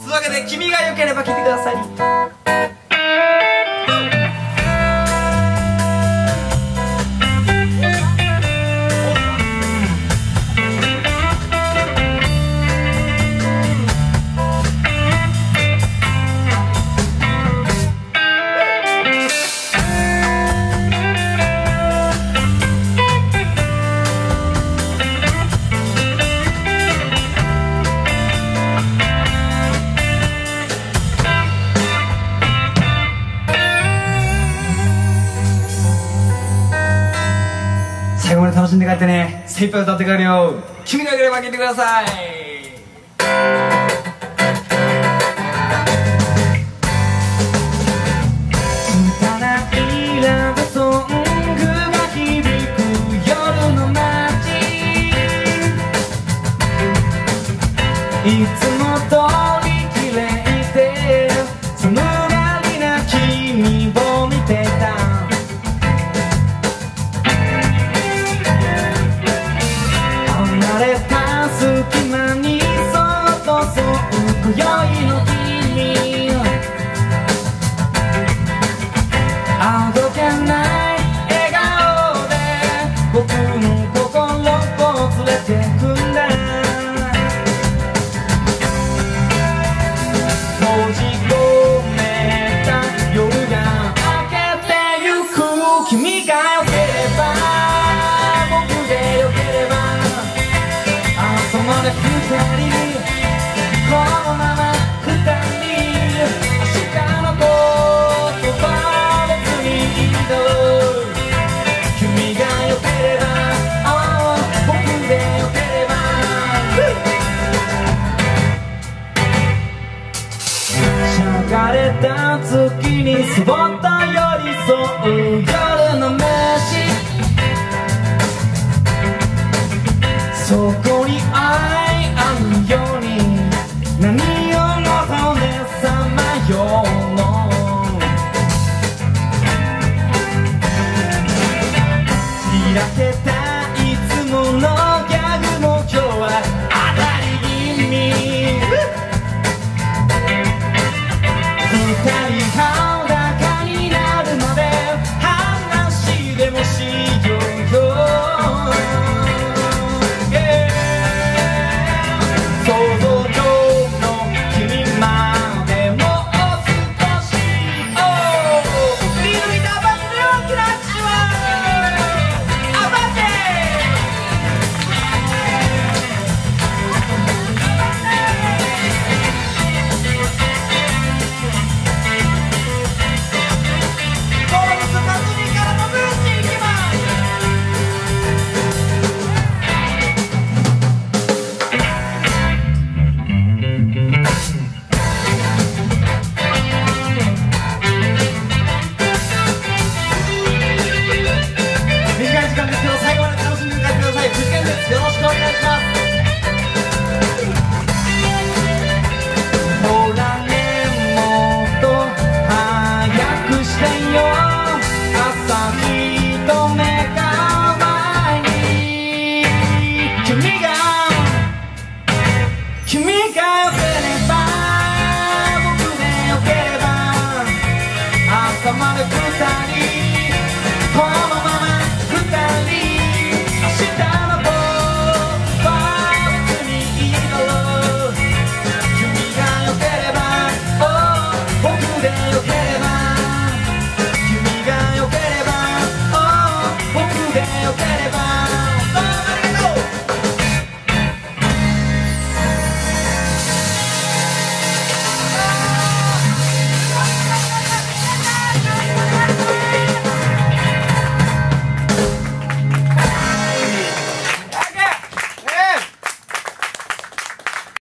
つうわけで君が良ければ聴いてください。しんで帰ってね。精一杯歌って帰るよ君で負けてください。いラブソングが響く夜の街。いつも通りこのまま二人明鹿のことは別にいいう君がよければ oh, 僕でよければしゃがれた月にすぼっと寄り添う夜の虫そこ life.